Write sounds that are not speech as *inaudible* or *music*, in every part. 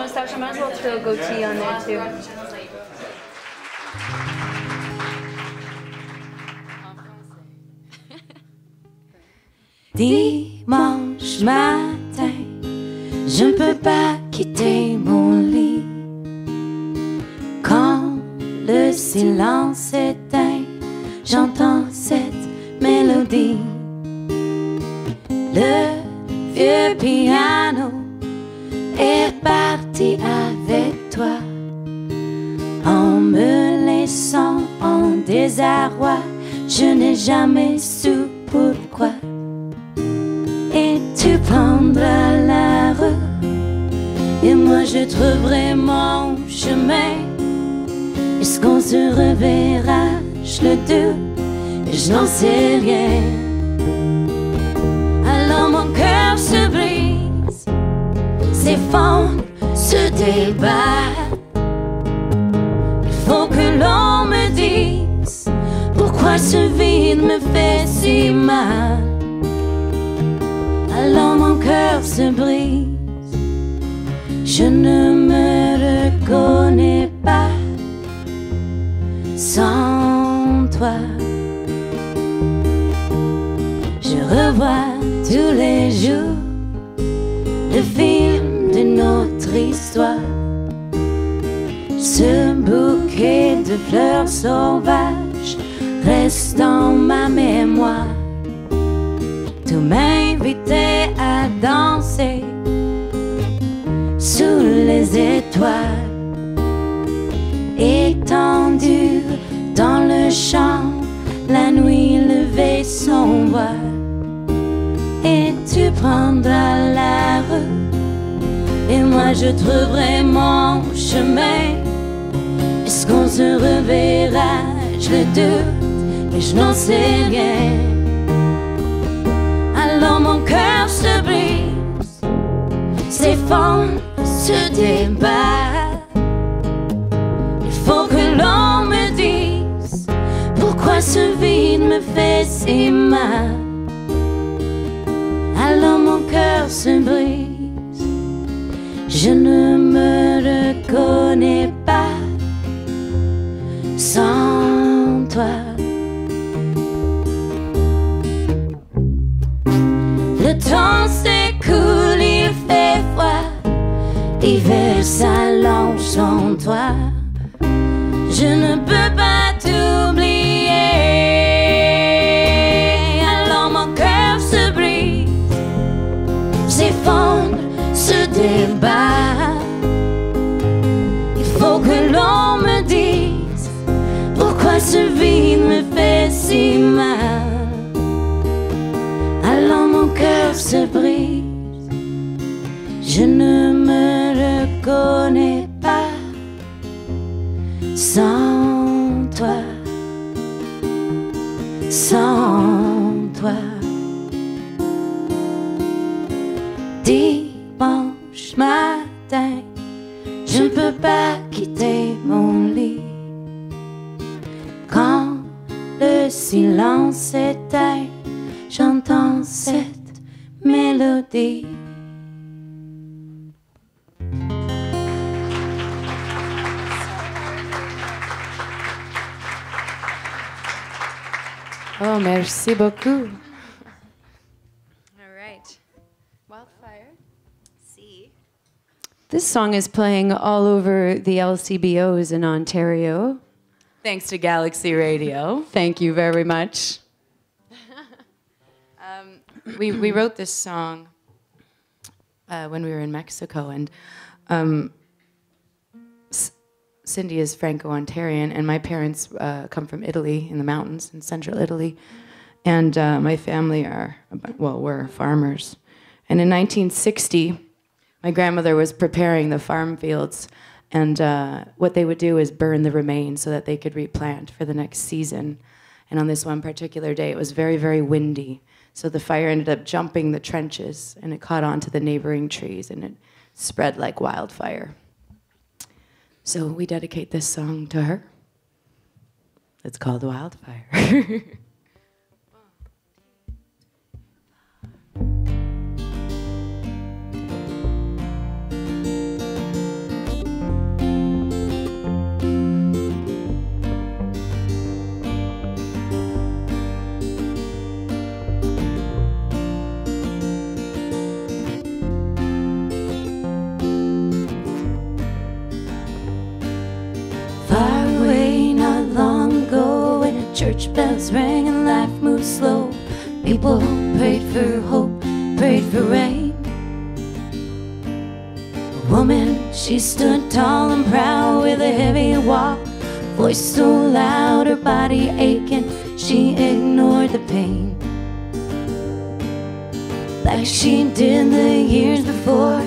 I might as well throw a goatee on. *laughs* Dimanche matin, je ne peux pas quitter mon lit. Quand le silence s'éteint, j'entends cette mélodie. Le vieux piano avec toi en me laissant en désarroi. Je n'ai jamais su pourquoi. Et tu prendras la rue et moi je trouverai mon chemin. Est-ce qu'on se reverra? Je le doute, je n'en sais rien. Alors mon cœur se brise, s'effondre, se débat. Il faut que l'on me dise pourquoi ce vide me fait si mal? Alors mon cœur se brise, je ne me reconnais pas sans toi. Je revois tous les jours fleurs sauvages reste dans ma mémoire. Tu m'invitais à danser sous les étoiles, étendu dans le champ, la nuit levée son voile. Et tu prendras la rue, et moi je trouverai mon chemin. Est-ce qu'on se reverra? Je le doute, mais je n'en sais rien. Alors mon cœur se brise, s'effondre, se débat. Il faut que l'on me dise pourquoi ce vide me fait si mal. Alors mon cœur se brise, je ne me reconnais pas sans temps s'écoule, il fait froid. L'hiver s'allonge sans toi. Je ne peux pas t'oublier. Alors mon cœur se brise, s'effondre, se débat. Matin, je ne peux pas quitter mon lit. Quand le silence s'éteint, j'entends cette mélodie. Oh, merci beaucoup. This song is playing all over the LCBOs in Ontario. Thanks to Galaxie Radio. Thank you very much. *laughs* we, we wrote this song uh, when we were in Mexico, and um, Cindy is Franco-Ontarian, and my parents uh, come from Italy in the mountains in central Italy, and uh, my family are well, we're farmers. And in 1960, my grandmother was preparing the farm fields, and uh, what they would do is burn the remains so that they could replant for the next season. And on this one particular day, it was very, very windy. So the fire ended up jumping the trenches and it caught onto the neighboring trees and it spread like wildfire. So we dedicate this song to her. It's called Wildfire. *laughs* church bells rang and life moved slow. People prayed for hope, prayed for rain. A woman, she stood tall and proud with a heavy walk. Voice so loud, her body aching, she ignored the pain. Like she did the years before,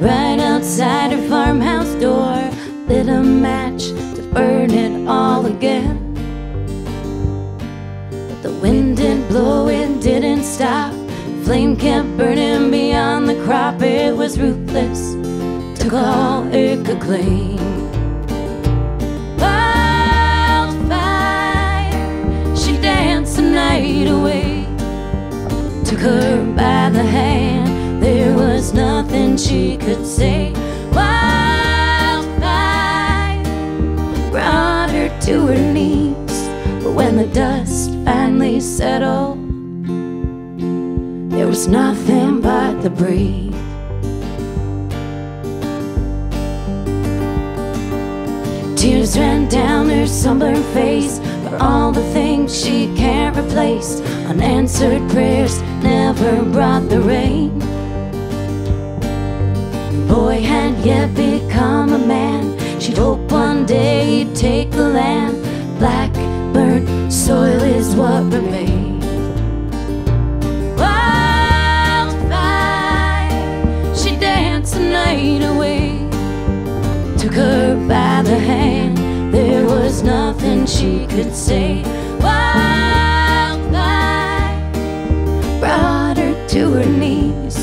right outside her farmhouse door, lit a match to burn it all wind did blow, it didn't stop. Flame kept burning beyond the crop, it was ruthless, took all it could claim. Wildfire, she danced the night away took her by the hand. There was nothing she could say. Wildfire brought her to her knees. But when the dust finally settled, there was nothing but the breeze. Tears ran down her sunburned face for all the things she can't replace. Unanswered prayers never brought the rain. Boy had yet become a man. She'd hope one day he'd take the land. Black burnt soil is what remains. Wildfire, she danced the night away took her by the hand. There was nothing she could say. Wildfire brought her to her knees.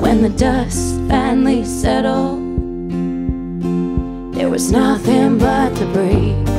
When the dust finally settled, there was nothing but the breeze.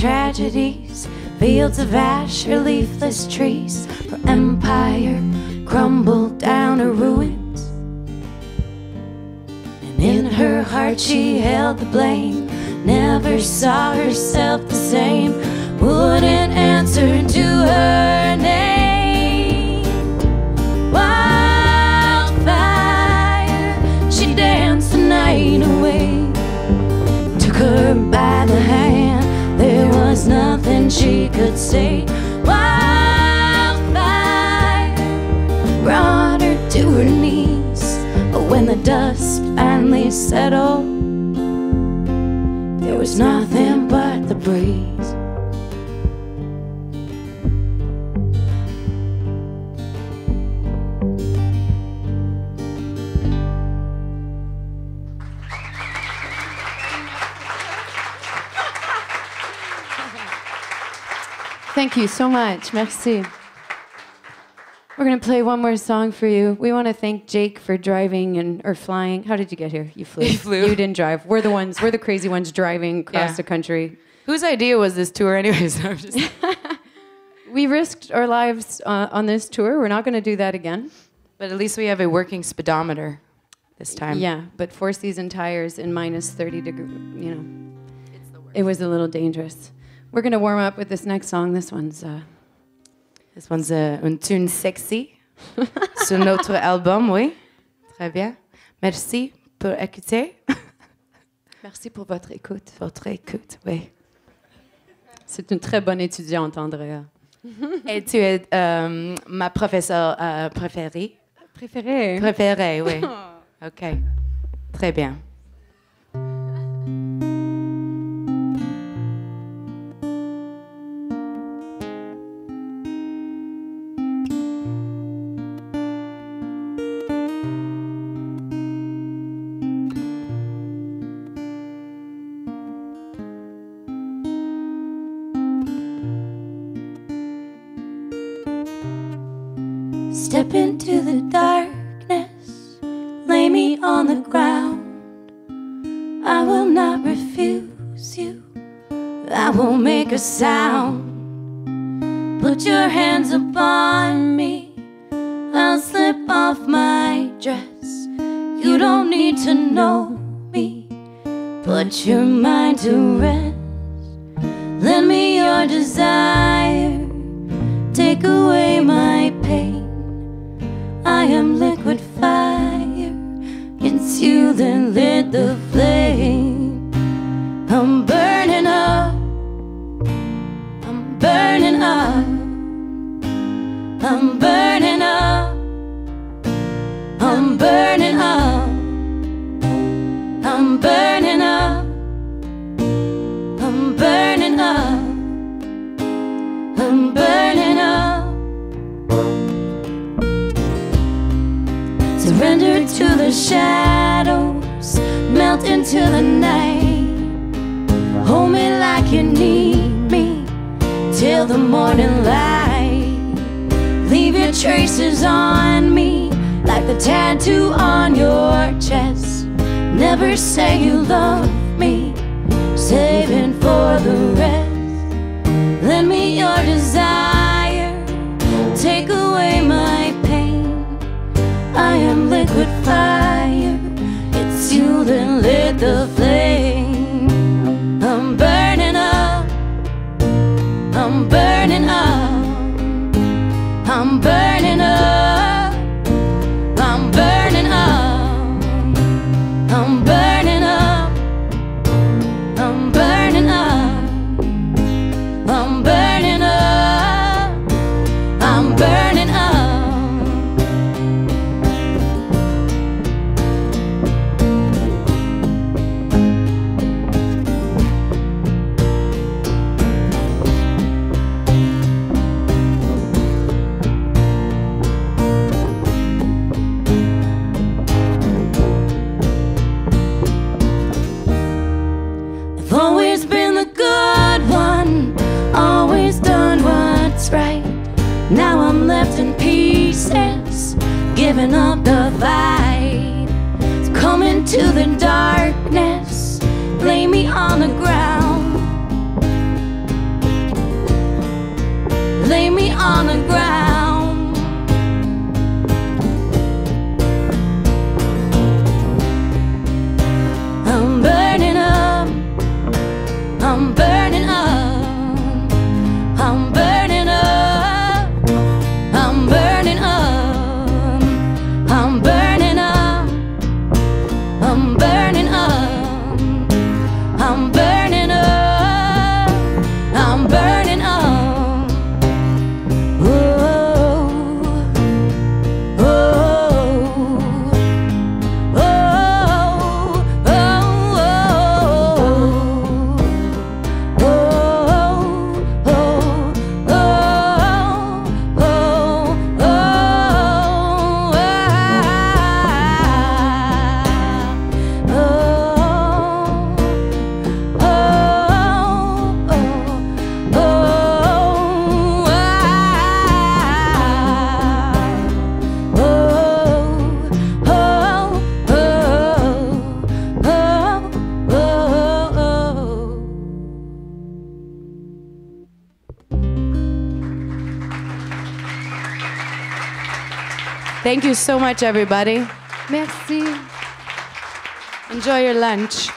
Tragedies, fields of ash, or leafless trees, her empire crumbled down her ruins. And in her heart she held the blame, never saw settled, there was nothing but the breeze. Thank you so much. Merci. We're going to play one more song for you. We want to thank Jake for driving and or flying. How did you get here? You flew. *laughs* He flew. You didn't drive. We're the ones. We're the crazy ones driving across Yeah. the country. Whose idea was this tour, anyways? *laughs* I'm just, *laughs* We risked our lives uh, on this tour. We're not going to do that again. but at least we have a working speedometer this time. Yeah, but four season tires in minus 30 degree, you know. It was a little dangerous. We're going to warm up with this next song. This one's uh, This one's a, une tune sexy *laughs* sur notre album, oui. Très bien. Merci pour écouter. *laughs* Merci pour votre écoute. Votre écoute, oui. C'est une très bonne étudiante, Andrea. *laughs* Et tu es euh, ma professeure euh, préférée. Préférée? Préférée, oui. OK. Très bien. The darkness, lay me on the ground. I will not refuse you, I won't make a sound. Put your hands upon me, I'll slip off my dress. You don't need to know me. Put your mind to rest. Lend me your desire. Take away my pain. I am liquid fire. You that lit the flame. I'm burning melt into the night. Hold me like you need me till the morning light. Leave your traces on me like the tattoo on your chest. Never say you love me, saving for the rest. Lend me your desire, take away my pain. I am liquid Now I'm left in pieces, giving up the fight. It's coming to the darkness, lay me on the ground. Lay me on the ground. Thank you so much, everybody. Merci. Enjoy your lunch.